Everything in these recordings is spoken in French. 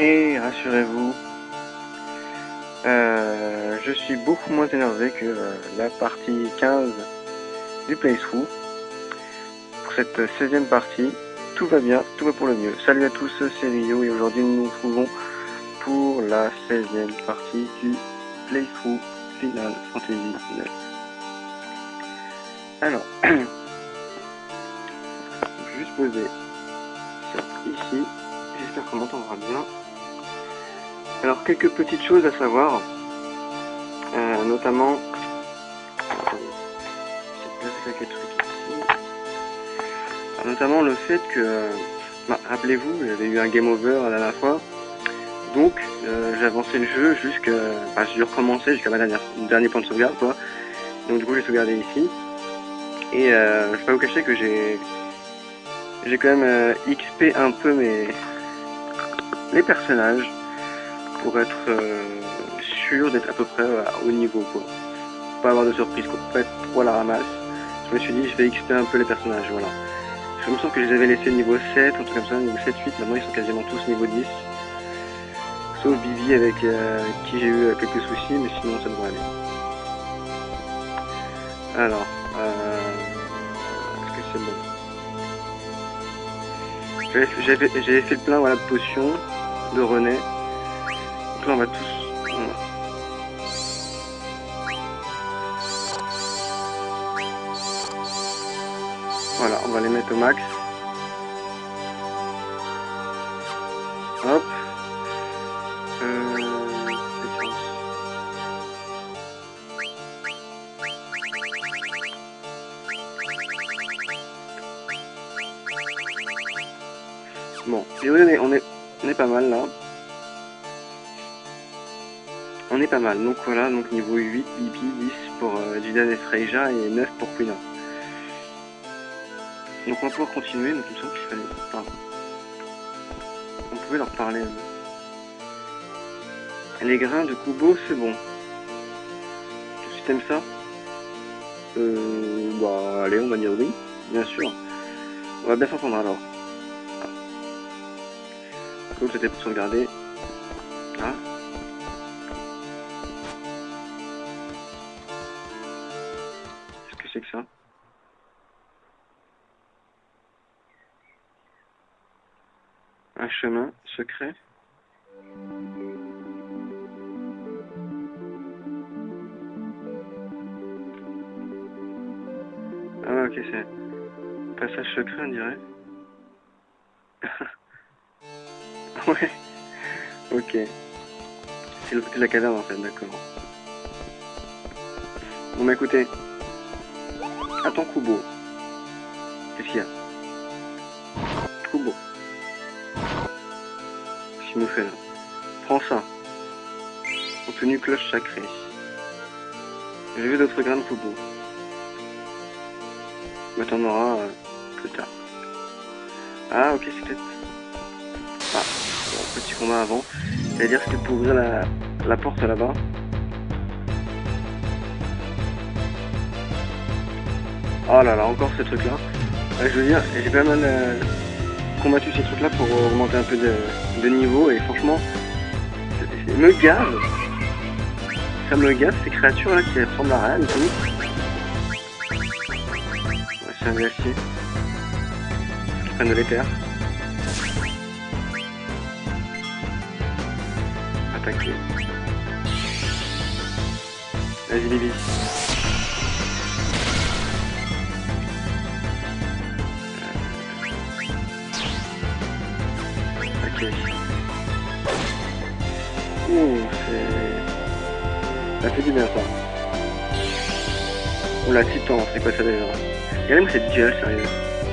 Et rassurez-vous, euh, je suis beaucoup moins énervé que euh, la partie 15 du playthrough. Pour cette 16e partie, tout va bien, tout va pour le mieux. Salut à tous, c'est Rio et aujourd'hui nous nous retrouvons pour la 16e partie du playthrough Final Fantasy 9. Alors, juste poser ça ici, j'espère qu'on m'entendra bien. Alors quelques petites choses à savoir, euh, notamment, notamment le fait que, bah, rappelez-vous, j'avais eu un game over la dernière fois, donc euh, avancé le jeu jusqu'à, enfin j'ai dû recommencer jusqu'à ma dernière, dernier point de sauvegarde quoi, donc du coup j'ai sauvegardé ici, et euh, je vais pas vous cacher que j'ai, j'ai quand même euh, XP un peu mes, les personnages, pour être euh, sûr d'être à peu près au niveau quoi. Pas avoir de surprise quoi, pas être trop à la ramasse. Je me suis dit je vais XP un peu les personnages, voilà. Je me sens que je les avais laissés niveau 7, un truc comme ça, niveau 7, 8, maintenant ils sont quasiment tous niveau 10. Sauf Bibi avec euh, qui j'ai eu euh, quelques soucis, mais sinon ça devrait aller. Alors, euh, est-ce que c'est bon? J'avais fait le plein voilà, de potions de René on va tous... Voilà, on va les mettre au max. Donc voilà, donc niveau 8, Bibi, 10 pour euh, et et 9 pour Quina. Donc on va pouvoir continuer, donc il me semble qu'il fallait... On pouvait leur parler. Les grains de Kubo, c'est bon. Tu t'aimes ça? Euh... Bah allez, on va dire oui, bien sûr. On va bien s'entendre alors. Ah. c'était pour sauvegarder. Un chemin secret Ah ok c'est passage secret on dirait. ouais. Ok. C'est la caverne en fait, d'accord. Bon bah écoutez, Attends Kubo. Qu'est-ce qu'il y a Kubo. Qu'est-ce qu'il nous fait là Prends ça. Obtenu cloche sacrée. J'ai vu d'autres grains de Kubo. Mais t'en auras euh, plus tard. Ah ok c'est peut-être... Ah, bon, petit combat avant. C'est-à-dire c'était pour ouvrir la, la porte là-bas. Oh là là, encore ces trucs-là. je veux dire, j'ai pas mal euh, combattu ces trucs-là pour augmenter un peu de, niveau et franchement, ça me gave. Ça me gave ces créatures-là qui ressemblent à rien du tout. c'est un glacier. Qui prennent de l'éther. Attaquer. Vas-y, Bibi. C'est... Ça fait du bien ça. Oh la titan, c'est quoi ça déjà Regardez-moi cette gueule, sérieux.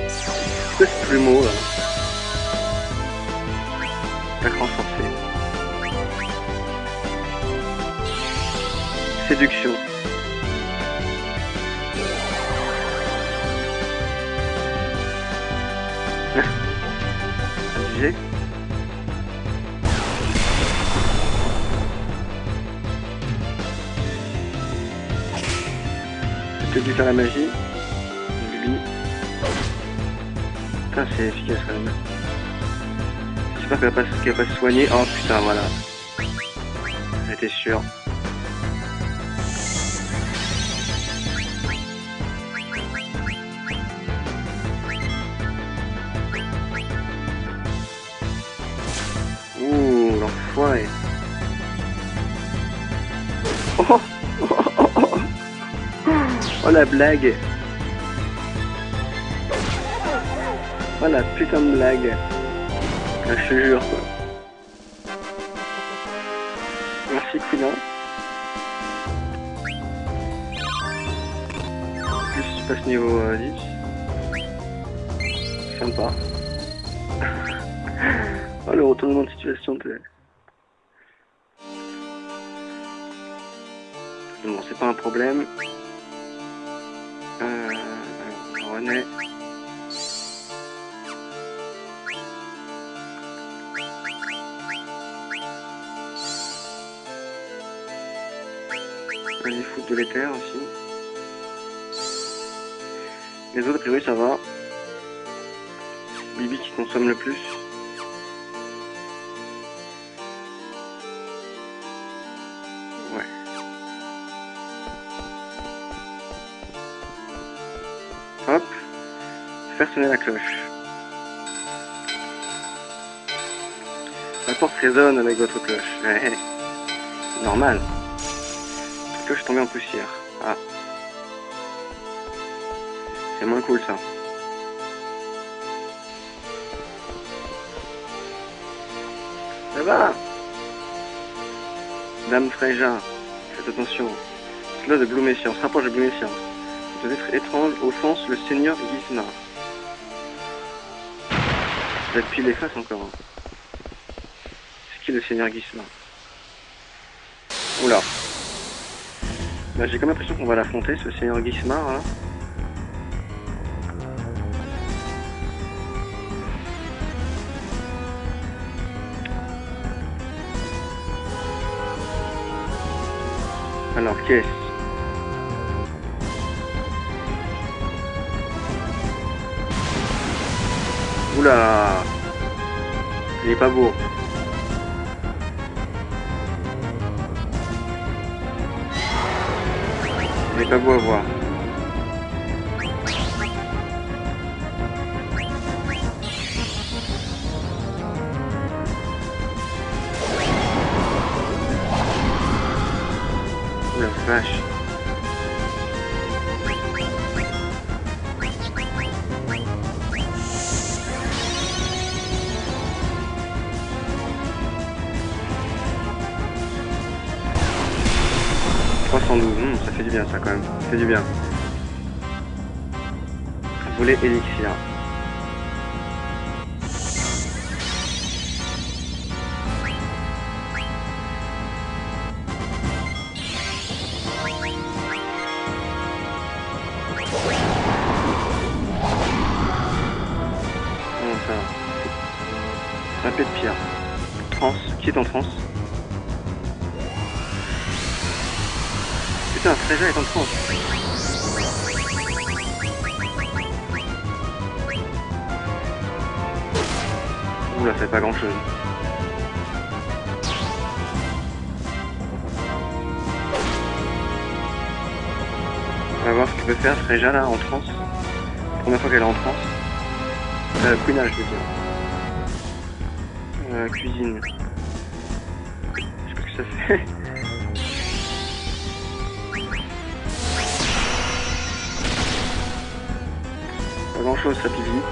C'est quoi ce plumeau là La renforcé. Séduction. Dû faire la magie. Putain, c'est efficace quand même. J'espère qu'elle va, pas- qu'elle va pas se soigner. Oh putain, voilà. J'étais sûr. Ouh, l'enfoiré. Oh, la blague. Oh la putain de blague. Je te jure quoi. Merci Quina. Plus je passe niveau euh, 10. Sympa. oh le retournement de situation de... Bon c'est pas un problème. Alors, René. Vas-y, foot de l'éther aussi. Les autres, a priori, ça va. Bibi qui consomme le plus. Faire sonner la cloche. La porte résonne avec votre cloche. Ouais. Normal. La cloche tombée en poussière. Ah. C'est moins cool ça. Ça va Dame Fréja, faites attention. Cela de Bloumétia, on se rapproche de Bloumétia. Cet être étrange offense le seigneur Gizmar. Ça depuis les faces encore. hein. C'est qui le seigneur Gizmar Oula. Bah, J'ai comme l'impression qu'on va l'affronter, ce seigneur Gizmar là. Alors, qu'est-ce Oula Il est pas beau. Il est pas beau à voir. De pierre. Trans. Qui est en trans Putain, Fréja est en trans. Oula, ça fait pas grand chose. On va voir ce que peut faire Fréja là en trans. Première fois qu'elle est en trans. Euh, couinage, je veux dire. Cuisine. Je sais pas ce que ça fait. Pas grand chose, ça pivi.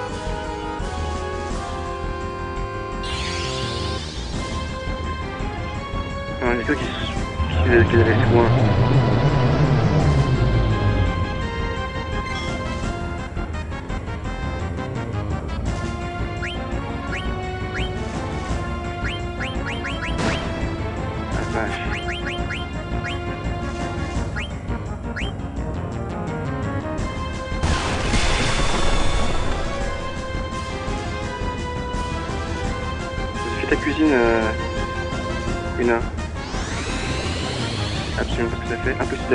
Ouais, j'ai cru qu'il qu'il- qu'il avait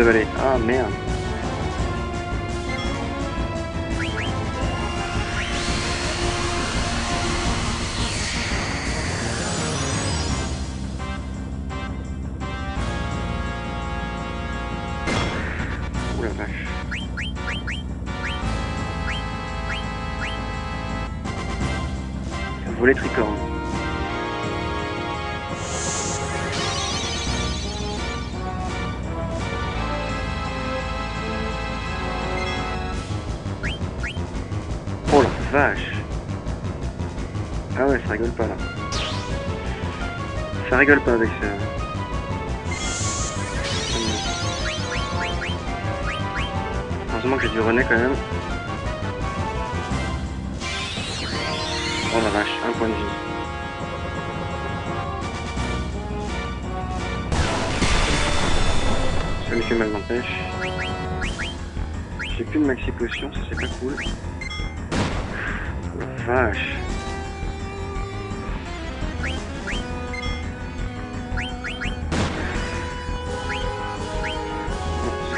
vallée. Ah merde. Ouh la vache. Volet tricorne. Rigole pas avec ça. Heureusement que j'ai du René quand même. Oh la vache, un point de vie. Ça me fait mal n'empêche. J'ai plus de maxi potion, ça c'est pas cool. La vache.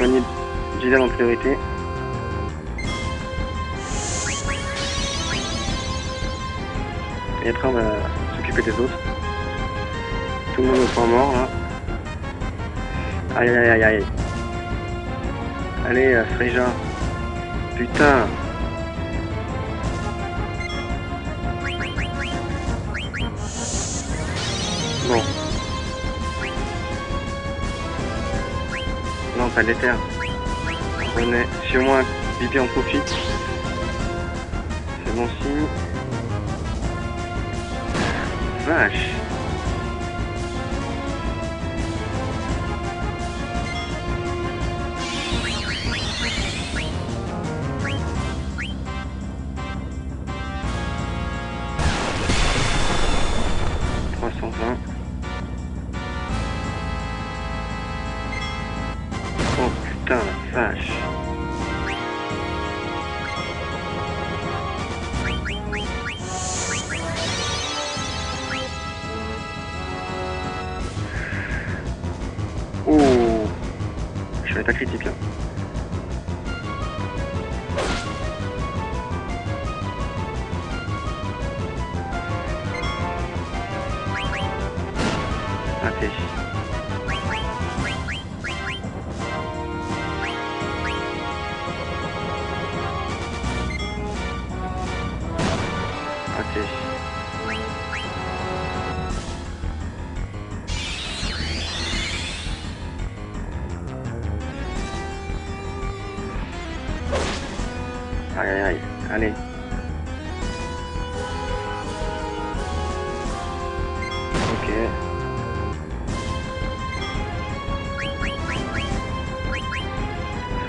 Soigner Dylan en priorité. Et après, on va s'occuper des autres. Tout le monde au point mort, là. Aïe, aïe, aïe, aïe. Allez, euh, Frija. Putain. Pas l'éther. On est... Au moins Bibi en profite. C'est bon signe. Vache. Pas critique là.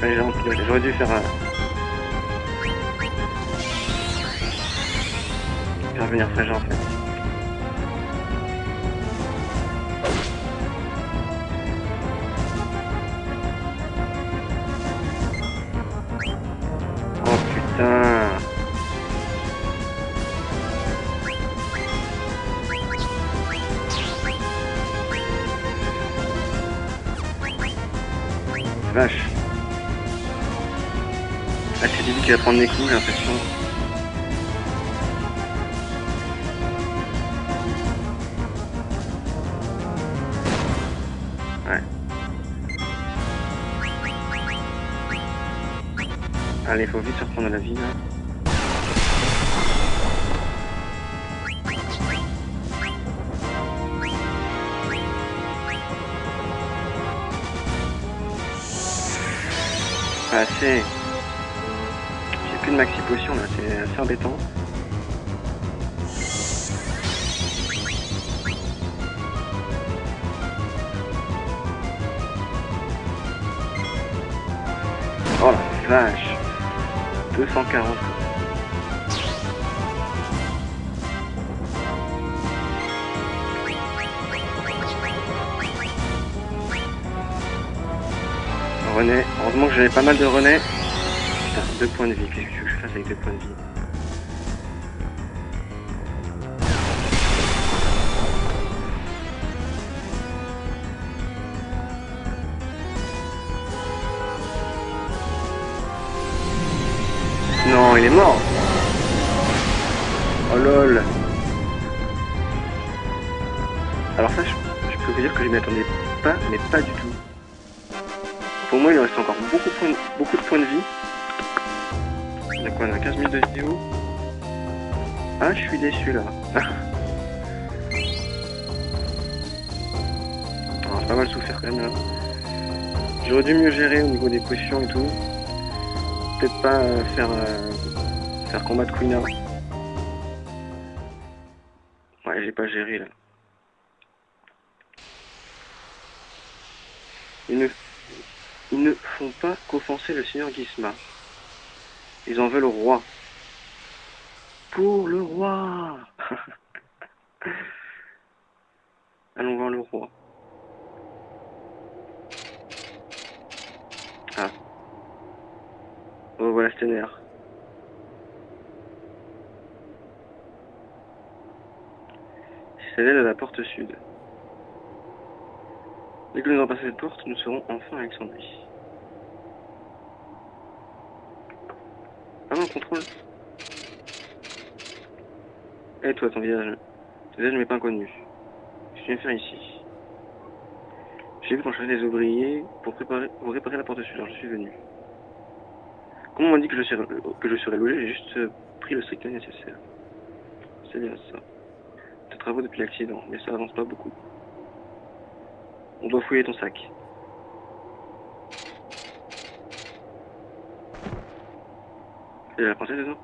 Très gentil, j'aurais dû faire un... Faire venir Fréja en fait. Va prendre des coups j'ai l'impression. Allez, faut vite reprendre la vie assez. De maxi potion là, c'est assez embêtant. Oh la vache 240 quoi. René, heureusement que j'avais pas mal de René. Deux points de vie, qu'est-ce que que je fasse avec deux points de vie Non, il est mort Oh lol Alors ça, je, peux vous dire que je m'y attendais pas, mais pas du tout. Pour moi, il reste encore beaucoup de points de vie. Quoi, on a 15 minutes de vidéo Ah, je suis déçu là. Ah, j'ai pas mal souffert quand même là. J'aurais dû mieux gérer au niveau des positions et tout. Peut-être pas euh, faire, euh, faire combat de Queen Ouais, j'ai pas géré là. Ils ne, ils ne font pas qu'offenser le seigneur Ghisma. Ils en veulent au roi. Pour le roi Allons voir le roi. Ah. Oh, voilà Stener. C'est l'aile à la porte sud. Dès que nous avons passé cette porte, nous serons enfin à Alexandrie. Contrôle. Eh toi, ton visage. Ton visage m'est pas inconnu. Je viens faire ici. J'ai vu qu'on cherchait des ouvriers pour, préparer, pour réparer la porte sud, alors je suis venu. Comment on m'a dit que je, serais, que je serais J'ai juste pris le strict nécessaire. C'est bien ça. Des travaux depuis l'accident, mais ça avance pas beaucoup. On doit fouiller ton sac. A la princesse dedans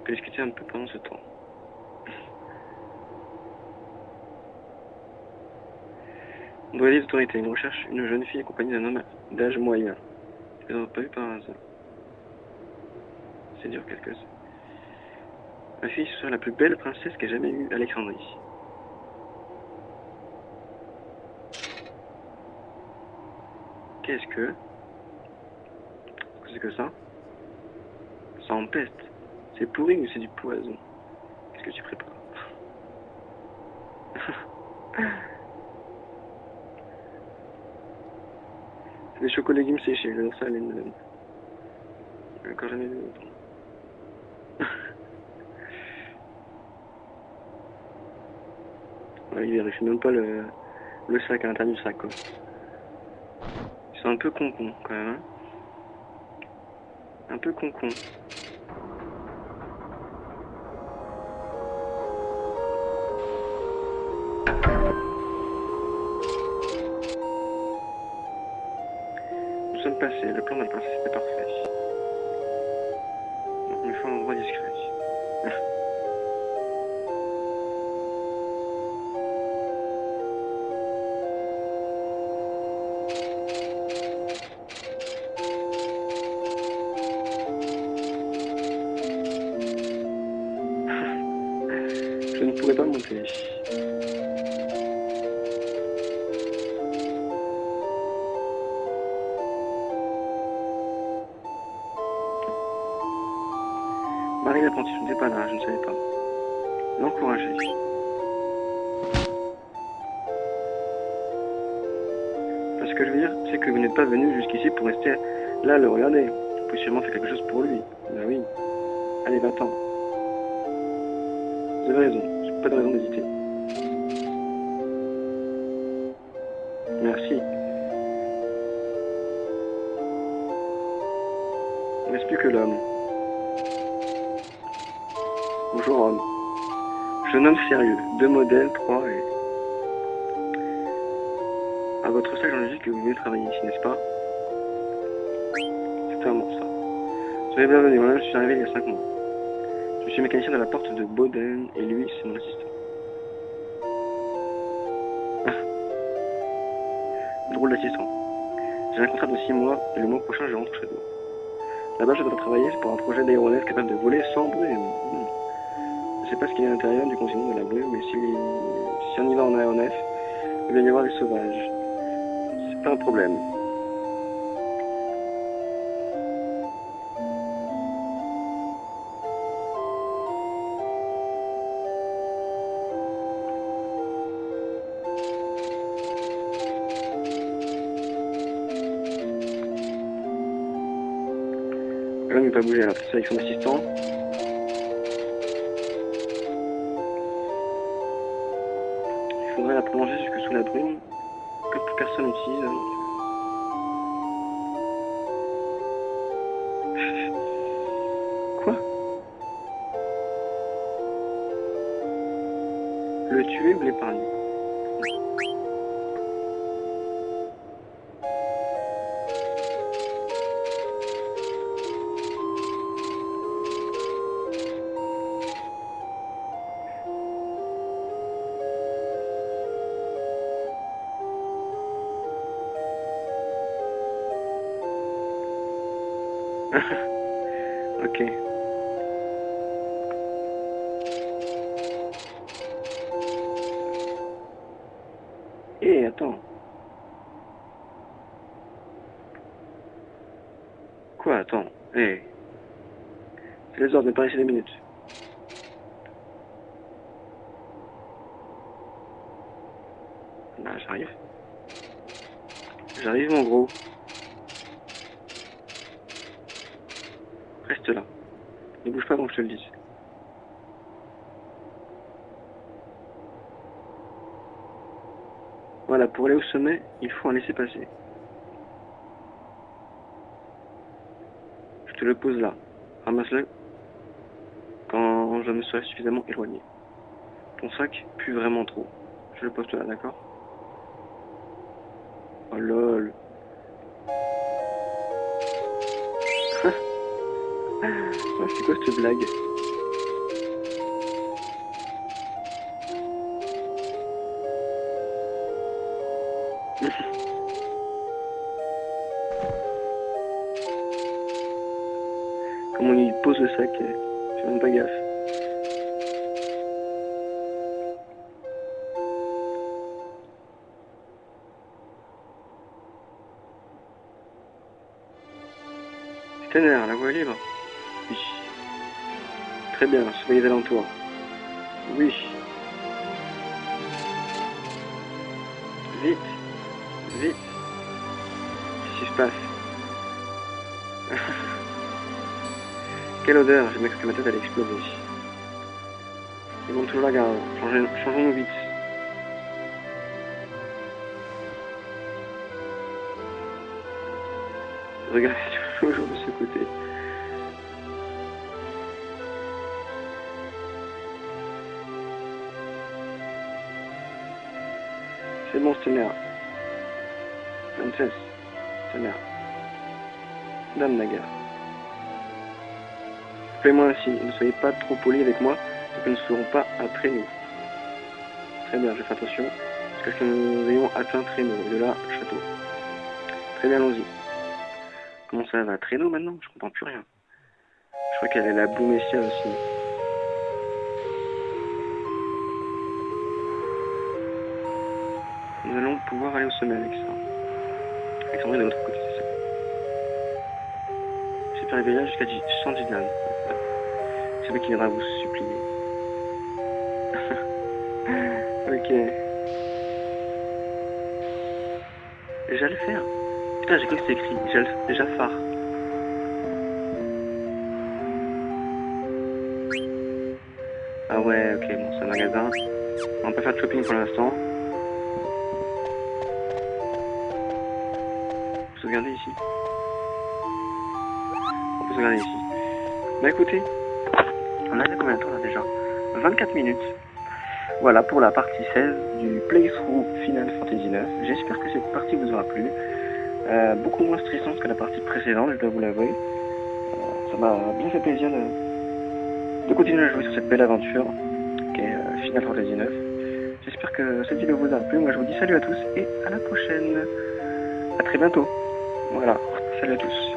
On discuter un peu pendant ce temps. Aux autorités. Une recherche une jeune fille accompagnée d'un homme d'âge moyen. Je ne pas vu par hasard. C'est dur quelque chose. Ma fille sera la plus belle princesse qu'a jamais eue Alexandrie. Qu'est-ce que... Qu'est-ce que ça Ça empeste. C'est pourri ou c'est du poison Qu'est-ce que tu prépares C'est des chocolats légumes séchés, ça, les J'ai Encore jamais vu il vérifie même pas le, le sac à l'intérieur du sac, quoi. Un peu con-con quand même. Hein un peu con-con. Nous sommes passés, le plan de la princesse était parfait. Marie l'apprenti, je n'étais pas là, je ne savais pas. L'encourager. Ce que je veux dire, c'est que vous n'êtes pas venu jusqu'ici pour rester là le regarder. Vous pouvez sûrement faire quelque chose pour lui. Ben oui. Allez, va-t'en. Vous avez raison, pas de raison d'hésiter. Merci. Il ne reste plus que l'homme. Bonjour homme. Jeune homme sérieux, deux modèles, trois et... À votre stage, dit que vous venez travailler ici, n'est-ce pas? C'est vraiment ça. Soyez bienvenue, moi je suis arrivé il y a 5 mois. Je suis mécanicien de la porte de Boden et lui, c'est mon assistant. Drôle d'assistant. J'ai un contrat de 6 mois et le mois prochain je rentre chez vous. Là-bas, je dois travailler pour un projet d'aéronef capable de voler sans bruit. Hmm. Je sais pas ce qu'il y a à l'intérieur du continent de la brume, mais si, si on y va en aéronef, il va y avoir des sauvages. C'est pas un problème. L'homme n'est pas bougé, alors c'est avec son assistant. Il faudrait la plonger jusque sous la brume que plus personne n'utilise. Ok. Eh, attends. Quoi, attends? Eh. C'est les ordres, ne pas rester des minutes. Bah, j'arrive. J'arrive, mon gros. Reste là. Ne bouge pas avant que je te le dise. Voilà, pour aller au sommet, il faut un laisser-passer. Je te le pose là. Ramasse-le quand je me serai suffisamment éloigné. Ton sac pue vraiment trop. Je le pose là, d'accord? Oh lol. C'est quoi cette blague Comment il pose le sac euh, Je fais même pas gaffe. Stenner, la voie libre. Très bien, surveillez les. Oui. Vite. Vite. Qu'est-ce qui se passe? Quelle odeur J'ai cru que ma tête allait exploser. Ils vont toujours la garde. Changeons- Changeons-nous vite. Regardez toujours de ce côté. Stenner. Princesse. Stenner. Dame Nagar. Fais-moi ainsi. Ne soyez pas trop poli avec moi, donc nous ne serons pas à Trénou. Très bien, je fais attention. Jusqu'à ce que nous ayons atteint et de là, château. Très bien, allons-y. Comment ça va Trénou maintenant? Je comprends plus rien. Je crois qu'elle est la Blue Messia aussi. Pouvoir aller au sommet avec ça. Alexandrie de l'autre côté, c'est ça. J'ai pu arriver jusqu'à Gi- Chandilan. C'est lui qui viendra vous supplier. ok. Déjà le faire. Putain, j'ai cru que c'était écrit. Déjà phare. Ah ouais, ok, bon, c'est un magasin. On va pas faire de shopping pour l'instant. Sauvegarder ici. On peut sauvegarder ici. Bah écoutez, on a combien de temps là déjà? 24 minutes. Voilà pour la partie 16 du playthrough Final Fantasy IX. J'espère que cette partie vous aura plu. Euh, beaucoup moins stressante que la partie précédente, je dois vous l'avouer. Euh, ça m'a bien fait plaisir de, continuer à jouer sur cette belle aventure qui est euh, Final Fantasy IX. J'espère que cette vidéo vous a plu. Moi je vous dis salut à tous et à la prochaine. À très bientôt. Voilà, salut à tous.